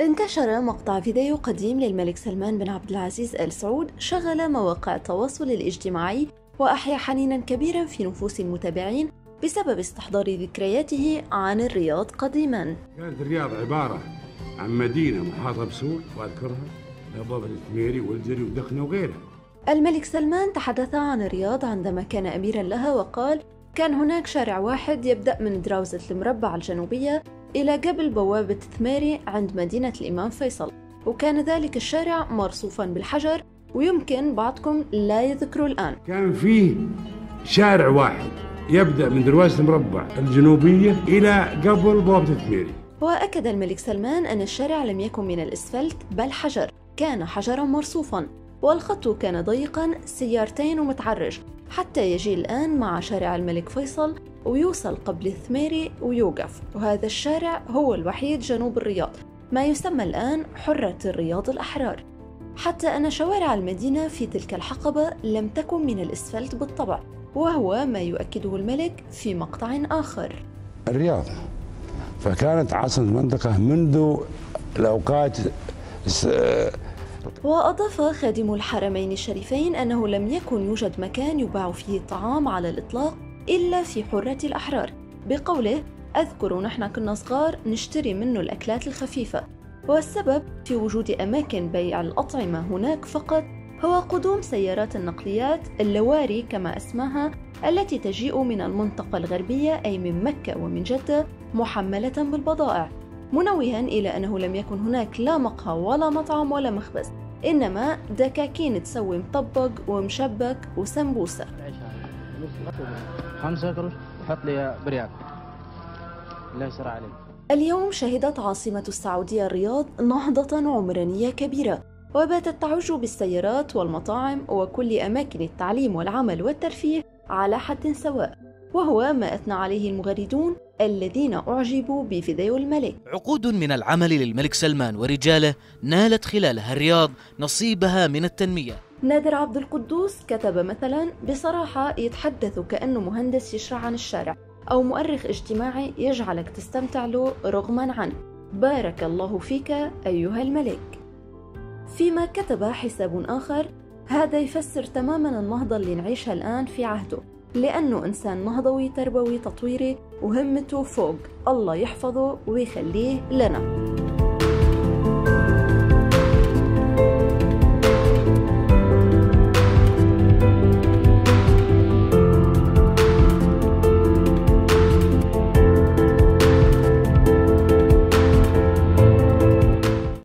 انتشر مقطع فيديو قديم للملك سلمان بن عبد العزيز آل سعود شغل مواقع التواصل الاجتماعي وأحيا حنينا كبيرا في نفوس المتابعين بسبب استحضار ذكرياته عن الرياض قديما. كانت الرياض عبارة عن مدينة محاطة بسور وأذكرها الأبواب الثميري والجري ودخنة وغيرها. الملك سلمان تحدث عن الرياض عندما كان أميرا لها وقال كان هناك شارع واحد يبدأ من دراوزة المربع الجنوبية إلى قبل بوابة ثميري عند مدينة الإمام فيصل. وكان ذلك الشارع مرصوفا بالحجر ويمكن بعضكم لا يذكره الآن. كان فيه شارع واحد يبدأ من دروازة المربع الجنوبية إلى قبل بوابة الثميري وأكد الملك سلمان أن الشارع لم يكن من الإسفلت بل حجر. كان حجرا مرصوفا والخط كان ضيقا سيارتين ومتعرج. حتى يجي الآن مع شارع الملك فيصل ويوصل قبل الثميري ويوقف. وهذا الشارع هو الوحيد جنوب الرياض ما يسمى الآن حرة الرياض الأحرار. حتى أن شوارع المدينة في تلك الحقبة لم تكن من الإسفلت بالطبع وهو ما يؤكده الملك في مقطع آخر. الرياض. فكانت عاصمة المنطقة منذ الأوقات وأضاف خادم الحرمين الشريفين أنه لم يكن يوجد مكان يباع فيه الطعام على الإطلاق إلا في حرة الأحرار. بقوله أذكر نحن كنا صغار نشتري منه الأكلات الخفيفة. والسبب في وجود أماكن بيع الأطعمة هناك فقط. هو قدوم سيارات النقليات اللواري كما اسمها التي تجيء من المنطقة الغربية أي من مكة ومن جدة محملة بالبضائع. منوها إلى أنه لم يكن هناك لا مقهى ولا مطعم ولا مخبز إنما دكاكين تسوي مطبق ومشبك وسمبوسة. خمسة قروش حط لي بريال الله يسر عليك. اليوم شهدت عاصمة السعودية الرياض نهضة عمرانية كبيرة وباتت تعج بالسيارات والمطاعم وكل أماكن التعليم والعمل والترفيه على حد سواء وهو ما أثنى عليه المغردون الذين أعجبوا بفيديو الملك. عقود من العمل للملك سلمان ورجاله نالت خلالها الرياض نصيبها من التنمية. نادر عبد القدوس كتب مثلا بصراحة يتحدث كأنه مهندس يشرح عن الشارع أو مؤرخ اجتماعي يجعلك تستمتع له رغما عنه. بارك الله فيك أيها الملك. فيما كتب حساب آخر هذا يفسر تماما النهضة اللي نعيشها الآن في عهده لأنه إنسان نهضوي تربوي تطويري وهمته فوق. الله يحفظه ويخليه لنا.